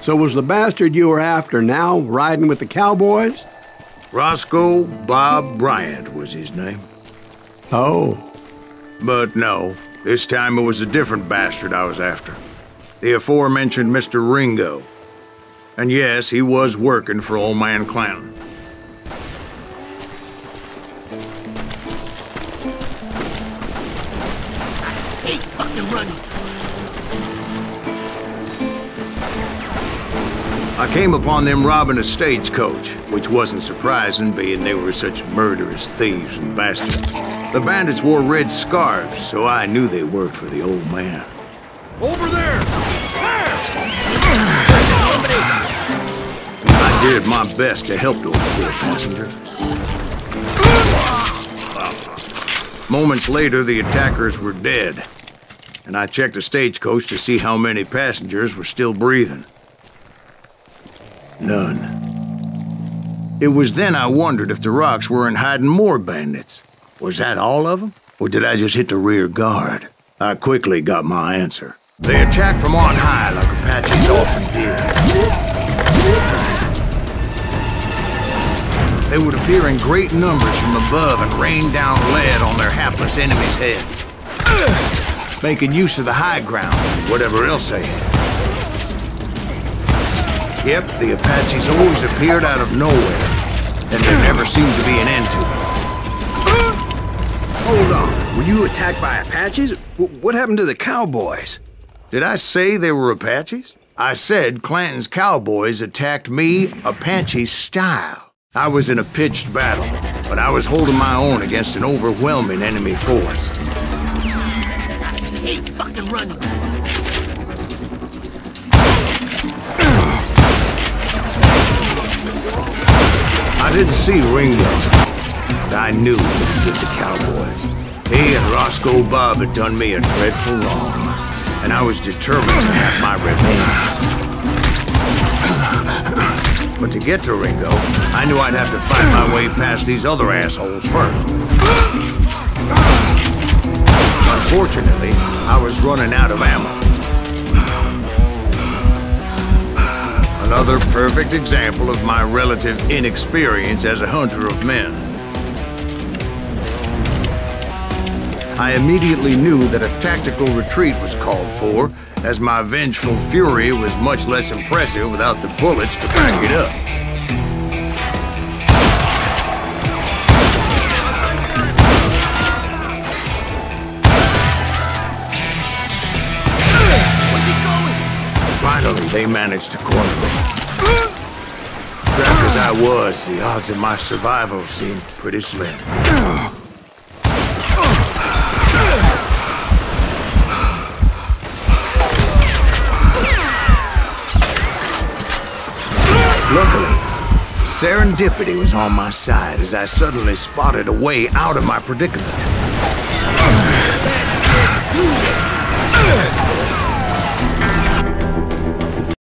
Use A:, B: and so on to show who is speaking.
A: So was the bastard you were after now riding with the cowboys?
B: Roscoe Bob Bryant was his name.
A: Oh.
B: But no, this time it was a different bastard I was after. The aforementioned Mr. Ringo. And yes, he was working for Old Man Clanton.
C: Hey, fucking running.
B: I came upon them robbing a stagecoach, which wasn't surprising, being they were such murderous thieves and bastards. The bandits wore red scarves, so I knew they worked for the old man.
D: Over there! There!
B: I did my best to help those poor passengers. Moments later, the attackers were dead, and I checked the stagecoach to see how many passengers were still breathing. None. It was then I wondered if the rocks weren't hiding more bandits. Was that all of them? Or did I just hit the rear guard? I quickly got my answer. They attacked from on high like Apaches often did. They would appear in great numbers from above and rain down lead on their hapless enemies' heads. Making use of the high ground, whatever else they had. Yep, the Apaches always appeared out of nowhere, and there never seemed to be an end to them.
E: Hold on. Were you attacked by Apaches? W what happened to the cowboys?
B: Did I say they were Apaches? I said Clanton's cowboys attacked me Apache style. I was in a pitched battle, but I was holding my own against an overwhelming enemy force.
C: Hey, fucking running.
B: Didn't see Ringo, but I knew he was with the cowboys. He and Roscoe Bob had done me a dreadful wrong, and I was determined to have my revenge. But to get to Ringo, I knew I'd have to find my way past these other assholes first. Unfortunately, I was running out of ammo. Another perfect example of my relative inexperience as a hunter of men. I immediately knew that a tactical retreat was called for, as my vengeful fury was much less impressive without the bullets to back it up. Finally, they managed to corner me. Trapped as I was, the odds of my survival seemed pretty slim. Luckily, serendipity was on my side as I suddenly spotted a way out of my predicament.